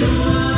oh